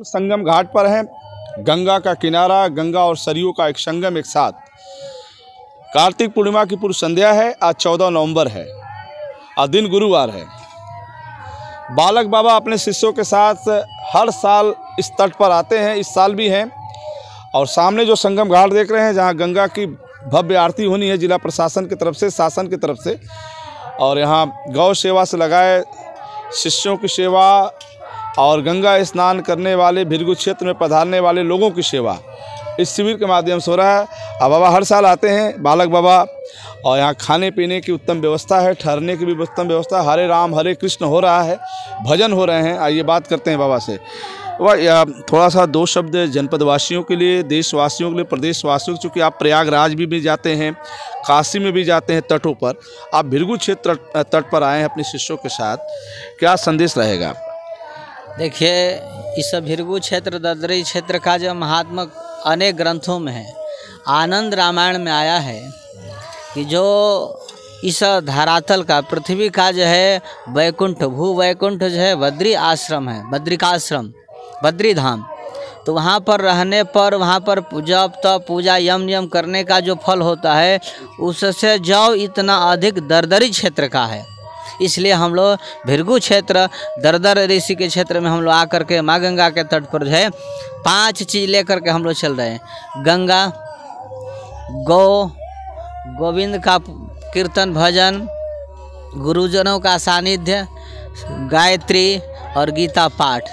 संगम घाट पर हैं। गंगा का किनारा, गंगा और सरयू का एक संगम एक साथ। कार्तिक पूर्णिमा की पूर्व संध्या है, आज चौदह नवंबर है। और दिन गुरुवार है। बालक बाबा अपने शिष्यों के साथ हर साल इस तट पर आते हैं, इस साल भी हैं। और सामने जो संगम घाट देख रहे हैं, जहाँ गंगा की भव्य आरती होनी है जिला प्रशासन की तरफ़ से, शासन की तरफ़ से। और यहाँ गौ सेवा से लगाए, शिष्यों की सेवा और गंगा स्नान करने वाले भिरगु क्षेत्र में पधारने वाले लोगों की सेवा इस शिविर के माध्यम से हो रहा है। अब बाबा हर साल आते हैं बालक बाबा। और यहाँ खाने पीने की उत्तम व्यवस्था है ठहरने की भी उत्तम व्यवस्था। हरे राम हरे कृष्ण हो रहा है भजन हो रहे हैं। आइए बात करते हैं बाबा से। वह थोड़ा सा दो शब्द जनपदवासियों के लिए देशवासियों के लिए प्रदेशवासियों चूँकि आप प्रयागराज भी, भी जाते हैं काशी में भी जाते हैं तटों पर। आप भिरगु क्षेत्र तट पर आए हैं अपने शिष्यों के साथ। क्या संदेश रहेगा? देखिए, इस भिरगु क्षेत्र, ददरी क्षेत्र का जो महात्मा अनेक ग्रंथों में है, आनंद रामायण में आया है कि जो इस धरातल का, पृथ्वी का जो है, वैकुंठ, भू वैकुंठ जो है, बद्री आश्रम है, बद्रिकाश्रम, बद्री धाम। तो वहाँ पर रहने पर, वहाँ पर जब तब पूजा, यम यम करने का जो फल होता है, उससे जव इतना अधिक दरदरी क्षेत्र का है। इसलिए हम लोग भिरगु क्षेत्र, दरदर ऋषि के क्षेत्र में हम लोग आकर के माँ गंगा के तट पर जो है, पाँच चीज़ लेकर के हम लोग चल रहे हैं। गंगा, गौ, गोविंद का कीर्तन भजन, गुरुजनों का सानिध्य, गायत्री और गीता पाठ।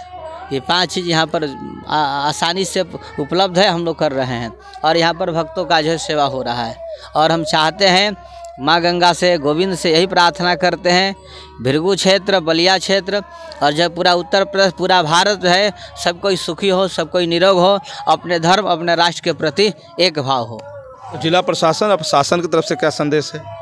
ये पाँच चीज़ यहाँ पर आसानी से उपलब्ध है, हम लोग कर रहे हैं। और यहाँ पर भक्तों का जो सेवा हो रहा है। और हम चाहते हैं माँ गंगा से, गोविंद से यही प्रार्थना करते हैं। भृगु क्षेत्र, बलिया क्षेत्र, और जब पूरा उत्तर प्रदेश, पूरा भारत है, सब कोई सुखी हो, सब कोई निरोग हो, अपने धर्म, अपने राष्ट्र के प्रति एक भाव हो। जिला प्रशासन और शासन की तरफ़ से क्या संदेश है?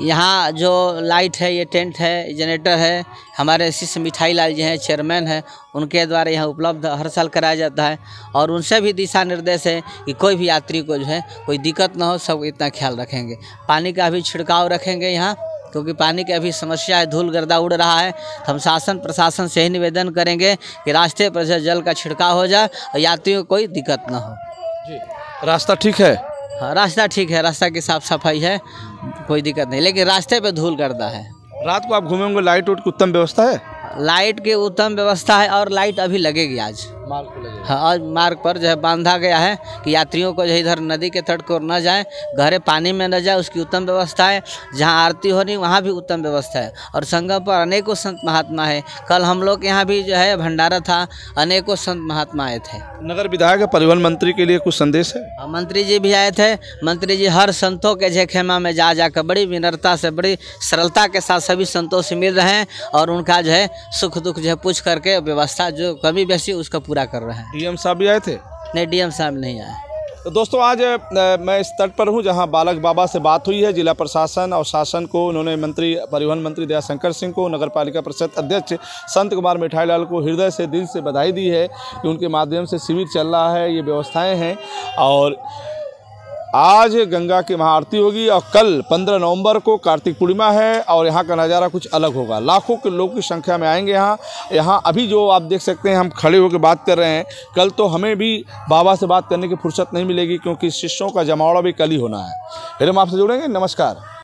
यहाँ जो लाइट है ये टेंट है जनरेटर है हमारे शिष्य मिठाई लाल जी हैं चेयरमैन हैं उनके द्वारा यहाँ उपलब्ध हर साल कराया जाता है और उनसे भी दिशा निर्देश है कि कोई भी यात्री को जो है कोई दिक्कत ना हो सब इतना ख्याल रखेंगे। पानी का भी छिड़काव रखेंगे यहाँ क्योंकि पानी की अभी समस्या है धूल गर्दा उड़ रहा है। हम शासन प्रशासन से ही निवेदन करेंगे कि रास्ते पर से जल का छिड़काव हो जाए और यात्रियों को कोई दिक्कत ना हो। जी रास्ता ठीक है? हाँ रास्ता ठीक है रास्ता की साफ़ सफ़ाई है। कोई दिक्कत नहीं लेकिन रास्ते पे धूल करता है। रात को आप घूमेंगे लाइट उट की उत्तम व्यवस्था है? लाइट की उत्तम व्यवस्था है और लाइट अभी लगेगी आज। हाँ आज मार्ग पर जो है बांधा गया है कि यात्रियों को जो है इधर नदी के तट को न जाए गहरे पानी में न जाए उसकी उत्तम व्यवस्था है। जहाँ आरती हो रही वहाँ भी उत्तम व्यवस्था है। और संगम पर अनेकों संत महात्मा है। कल हम लोग यहाँ भी जो है भंडारा था अनेकों संत महात्मा आए थे। नगर विधायक परिवहन मंत्री के लिए कुछ संदेश है? और मंत्री जी भी आए थे। मंत्री जी हर संतों के जे खेमा में जा जाकर बड़ी विनम्रता से बड़ी सरलता के साथ सभी संतों से मिल रहे हैं और उनका जो है सुख दुख जो है पूछ करके व्यवस्था जो कमी बेसी उसका पूरा कर रहे हैं। डीएम साहब भी आए थे? नहीं डीएम साहब नहीं आए। तो दोस्तों आज मैं इस तट पर हूँ जहाँ बालक बाबा से बात हुई है। जिला प्रशासन और शासन को उन्होंने मंत्री परिवहन मंत्री दयाशंकर सिंह को नगर पालिका परिषद अध्यक्ष संत कुमार मिठाई लाल को हृदय से दिल से बधाई दी है कि उनके माध्यम से शिविर चल रहा है ये व्यवस्थाएँ हैं। और आज गंगा की महाआरती होगी और कल 15 नवंबर को कार्तिक पूर्णिमा है और यहाँ का नज़ारा कुछ अलग होगा। लाखों के लोग की संख्या में आएँगे यहाँ। यहाँ अभी जो आप देख सकते हैं, हम खड़े होकर बात कर रहे हैं। कल तो हमें भी बाबा से बात करने की फुर्सत नहीं मिलेगी क्योंकि शिष्यों का जमावड़ा भी कल ही होना है। फिर हम आपसे जुड़ेंगे। नमस्कार।